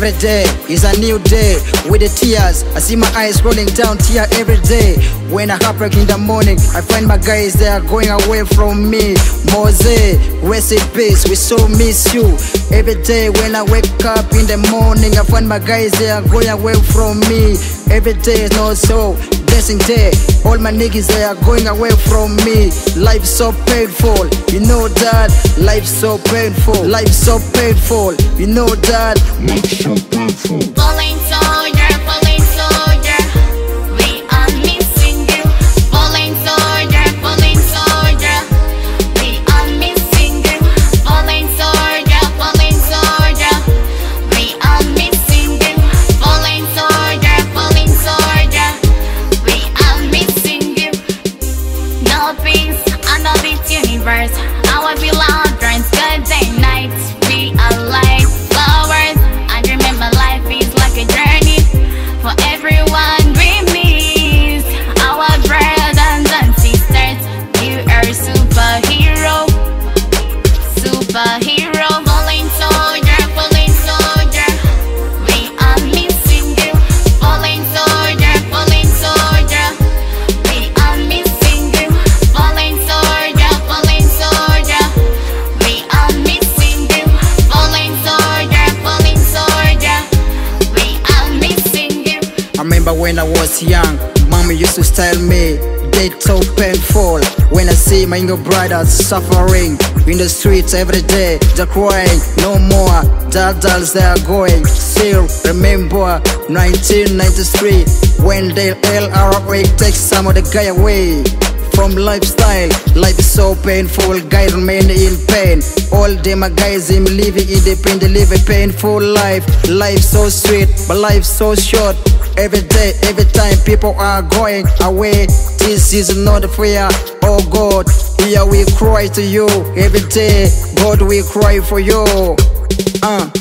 Every day is a new day with the tears. I see my eyes rolling down tear every day. When I heartbreak in the morning, I find my guys they are going away from me. Mose, rest in peace, we so miss you. Every day when I wake up in the morning, I find my guys they are going away from me. Every day is not so blessing day. All my niggas they are going away from me. Life so painful, you know that. Life so painful, life so painful, you know that. Falling soldier, universe. Our belongings, good when I was young, mommy used to tell me they so painful when I see my younger brothers suffering in the streets every day. They're crying, no more. Dal dals they are going. Still remember 1993 when the LRA takes some of the guy away. From lifestyle, life is so painful, guy remain in pain. All them guys him living independent, live a painful life. Life so sweet, but life so short. Every day, every time people are going away. This is not fair. Oh God, here we cry to you every day. God, we cry for you. Uh.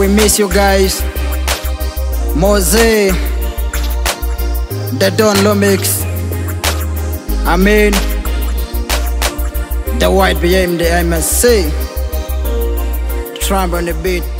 We miss you guys. Mose, the Don Lumix. I mean, Da Whyt BM, the MSC. Trump on the beat.